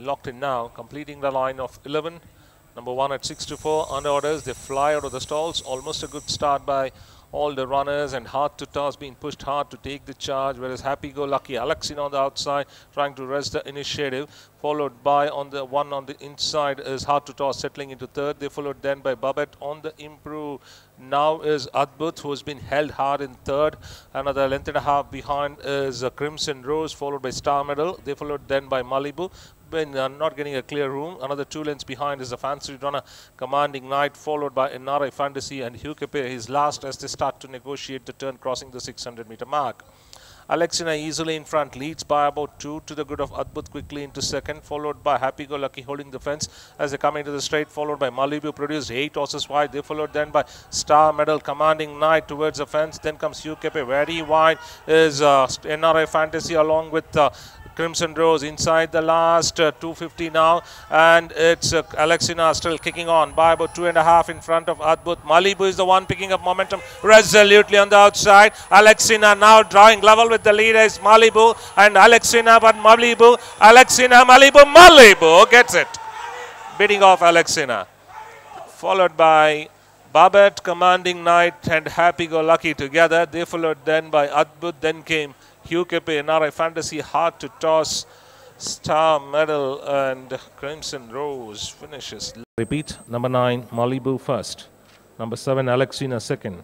locked in now, completing the line of 11. Number one at 6 to 4 under orders. They fly out of the stalls. Almost a good start by all the runners and hard to toss being pushed hard to take the charge. Whereas happy go lucky Alexina on the outside trying to wrest the initiative. Followed by on the one on the inside is hard to toss settling into third. They followed then by Babette on the improve. Now is Adbut who has been held hard in third. Another length and a half behind is uh, Crimson Rose followed by Star Medal. They followed then by Malibu been uh, not getting a clear room. Another two lengths behind is a fancy runner, Commanding Knight, followed by NRI Fantasy and Hugh Kepe, his last as they start to negotiate the turn crossing the 600 meter mark. Alexina easily in front, leads by about two to the good of Adbut quickly into second, followed by Happy Go Lucky holding the fence as they come into the straight, followed by Malibu produced eight horses wide. They followed then by Star Medal commanding Knight towards the fence. Then comes Kepe very wide is uh, NRI Fantasy along with uh, Crimson Rose inside the last uh, 250 now, and it's uh, Alexina still kicking on by about two and a half in front of Adbut. Malibu is the one picking up momentum resolutely on the outside. Alexina now drawing level with the leader is Malibu and Alexina, but Malibu, Alexina, Malibu, Malibu gets it, beating off Alexina, followed by. Babette, Commanding Knight, and Happy Go Lucky together. They followed then by Adbut. Then came Kepe, NRI Fantasy, hard to toss. Star Medal and Crimson Rose finishes. Repeat, number 9, Malibu first. Number 7, Alexina second.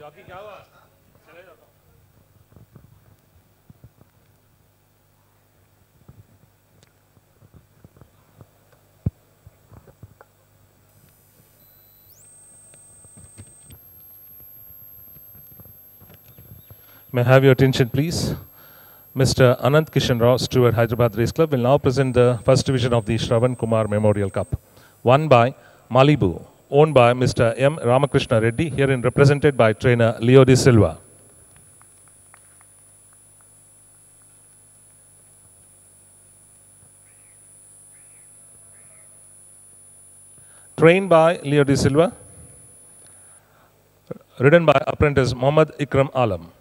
Jockey क्या हुआ चले जाता May I have your attention, please? Mr. Anant Kishan Rao, Steward Hyderabad Race Club, will now present the first division of the Shravan Kumar Memorial Cup, won by Malibu owned by Mr. M. Ramakrishna Reddy, herein represented by trainer Leo De Silva. Trained by Leo De Silva, ridden by apprentice Muhammad Ikram Alam.